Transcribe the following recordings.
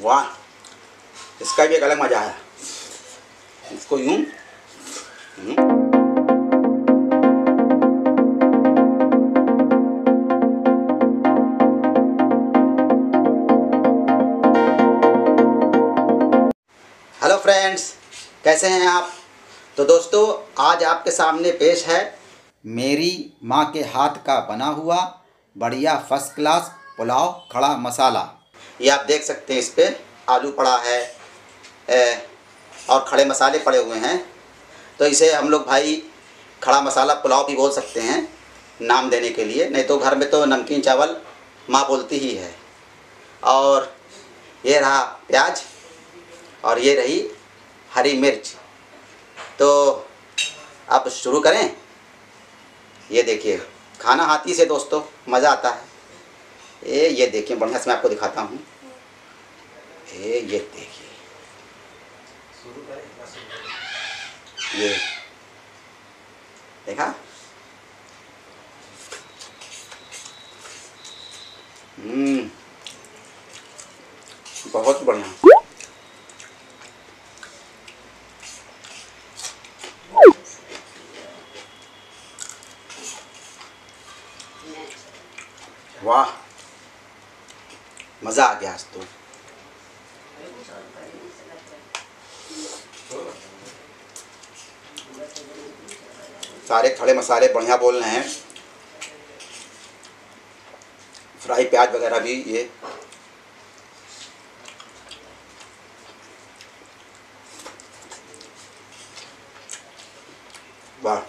वाह, इसका भी एक अलग मज़ा है। इसको यूँ। हेलो फ्रेंड्स, कैसे हैं आप? तो दोस्तों, आज आपके सामने पेश है, मेरी माँ के हाथ का बना हुआ बढ़िया फ़र्स्ट क्लास पुलाव खड़ा मसाला। ये आप देख सकते हैं इस पर आलू पड़ा है ए, और खड़े मसाले पड़े हुए हैं। तो इसे हम लोग भाई खड़ा मसाला पुलाव भी बोल सकते हैं नाम देने के लिए। नहीं तो घर में तो नमकीन चावल माँ बोलती ही है। और ये रहा प्याज और ये रही हरी मिर्च। तो अब शुरू करें। ये देखिए खाना हाथी से दोस्तों मज़ा आता है। ए, ये देखिए, बढ़िया से मैं आपको दिखाता हूँ। ए, ये देखिए। ये। देखा? हम्म। बहुत बढ़िया। वाह। मज़ा आ गया आज तो। सारे खड़े मसाले बढ़िया बोल रहे हैं। फ्राई प्याज वगैरह भी ये वाह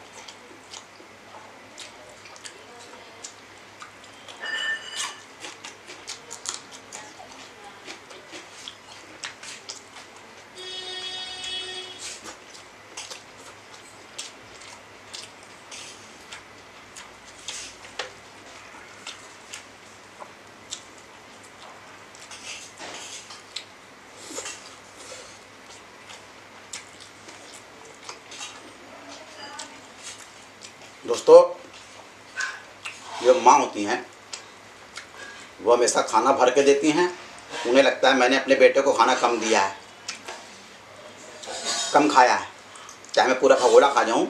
दोस्तों, जो माँ होती हैं, वो हमेशा खाना भर के देती हैं। उन्हें लगता है मैंने अपने बेटे को खाना कम दिया है, कम खाया है। चाहे मैं पूरा भगोड़ा खा जाऊँ,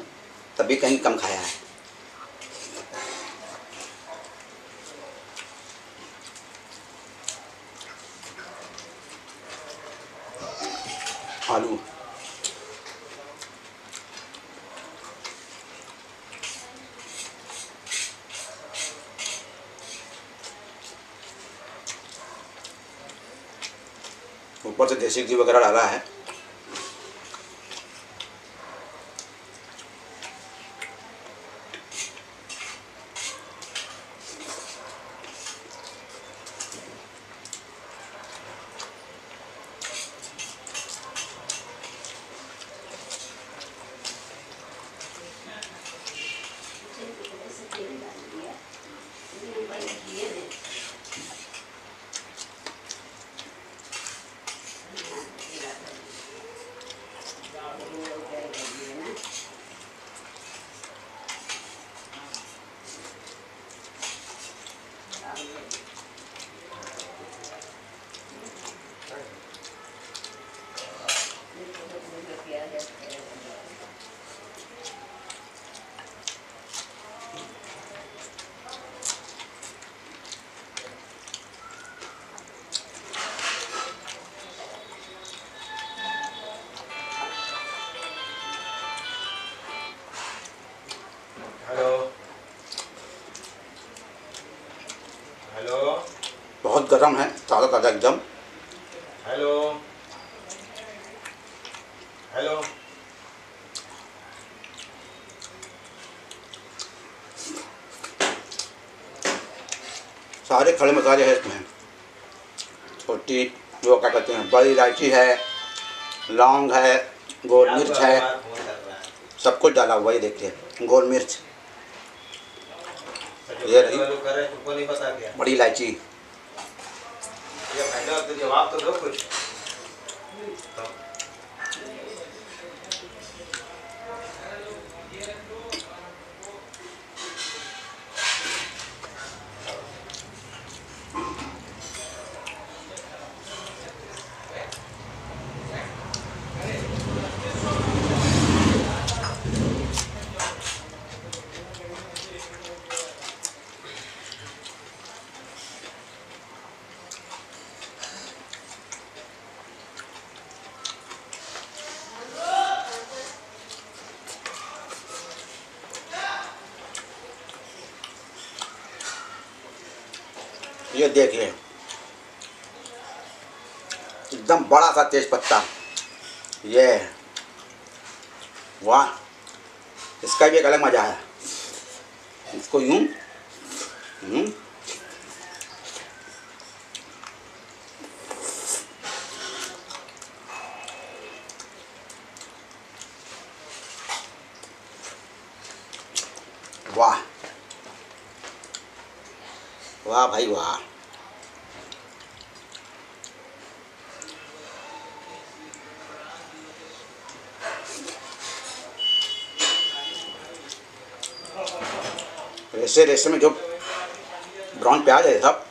तभी कहीं कम खाया है आलू ऊपर से घी वगैरह डाला है। हेलो। बहुत गर्म है ताज़ा ताज़ा एकदम। हेलो। हेलो। सारे खड़े मसाले हैं इसमें। छोटी जो क्या कहते हैं बड़ी इलायची है लौंग है गोल मिर्च है। सब कुछ डाला हुआ ये देखिए गोल मिर्च। ये रही। बड़ी इलायची तो जवाब तो दो कुछ ये देखिए। एकदम बड़ा सा तेज पत्ता ये वाह, इसका भी एक अलग मज़ा है। इसको यूँ। वाह। वाह भाई, वाह। रेसे रेसे में जो ब्राउन प्याज है सब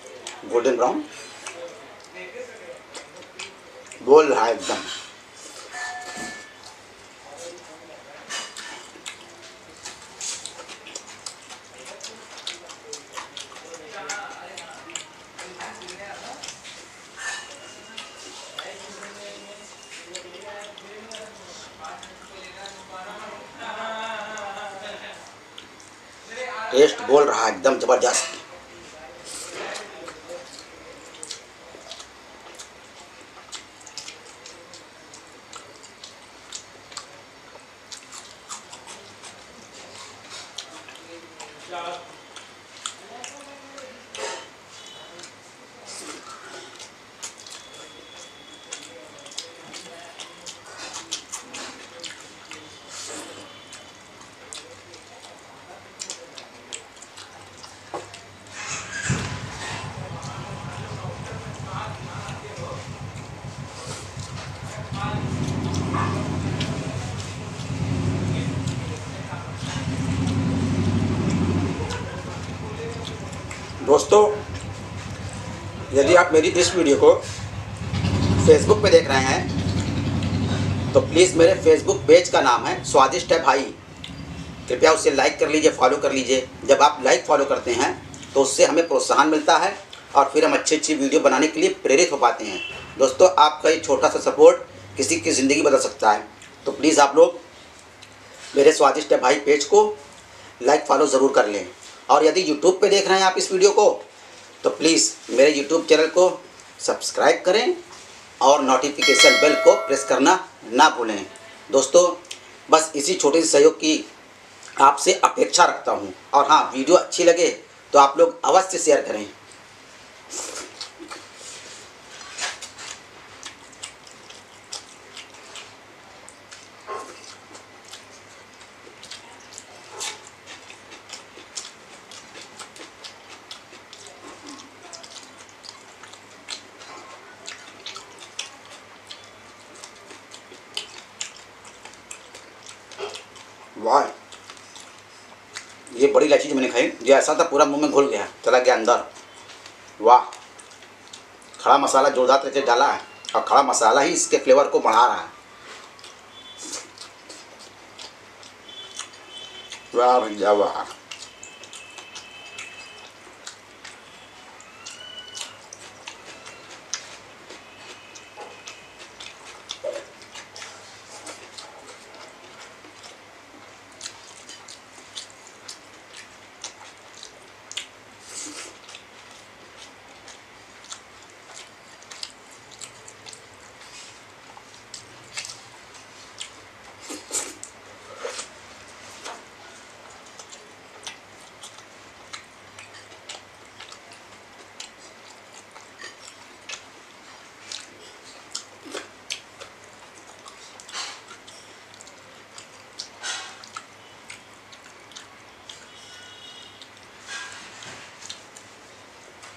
गोल्डन ब्राउन। बोल रहा है एकदम। टेस्ट बोल रहा है एकदम ज़बरदस्त। दोस्तों, यदि आप मेरी इस वीडियो को फेसबुक पे देख रहे हैं तो प्लीज़ मेरे फेसबुक पेज का नाम है स्वादिष्ट है भाई। कृपया उसे लाइक कर लीजिए फॉलो कर लीजिए। जब आप लाइक फॉलो करते हैं तो उससे हमें प्रोत्साहन मिलता है और फिर हम अच्छी अच्छी वीडियो बनाने के लिए प्रेरित हो पाते हैं। दोस्तों, आपका ये छोटा सा सपोर्ट किसी की ज़िंदगी बदल सकता है। तो प्लीज़ आप लोग मेरे स्वादिष्ट भाई पेज को लाइक फॉलो ज़रूर कर लें। और यदि यूट्यूब पे देख रहे हैं आप इस वीडियो को तो प्लीज़ मेरे यूट्यूब चैनल को सब्सक्राइब करें और नोटिफिकेशन बेल को प्रेस करना ना भूलें। दोस्तों, बस इसी छोटे से सहयोग की आपसे अपेक्षा रखता हूँ। और हाँ वीडियो अच्छी लगे तो आप लोग अवश्य शेयर करें वाह ये बड़ी इलायची जो मैंने खाई, जो ऐसा था पूरा मुँह में घुल गया, चला गया अंदर। वाह, खड़ा मसाला जोरदार तरीके डाला है, और खड़ा मसाला ही इसके फ्लेवर को बढ़ा रहा है। वाह भैया वाह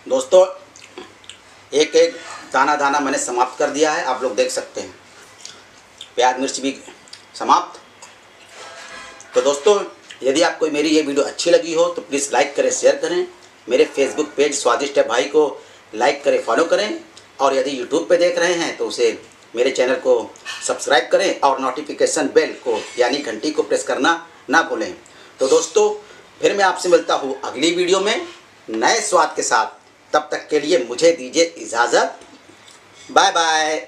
दोस्तों, एक एक दाना दाना मैंने समाप्त कर दिया है, आप लोग देख सकते हैं। प्याज मिर्च भी समाप्त। तो दोस्तों, यदि आपको मेरी ये वीडियो अच्छी लगी हो तो प्लीज़ लाइक करें शेयर करें। मेरे फेसबुक पेज स्वादिष्ट है भाई को लाइक करें फॉलो करें। और यदि यूट्यूब पे देख रहे हैं तो उसे मेरे चैनल को सब्सक्राइब करें और नोटिफिकेशन बेल को, यानी घंटी को प्रेस करना ना भूलें। तो दोस्तों, फिर मैं आपसे मिलता हूँ अगली वीडियो में नए स्वाद के साथ। तब तक के लिए मुझे दीजिए इजाज़त। Bye bye.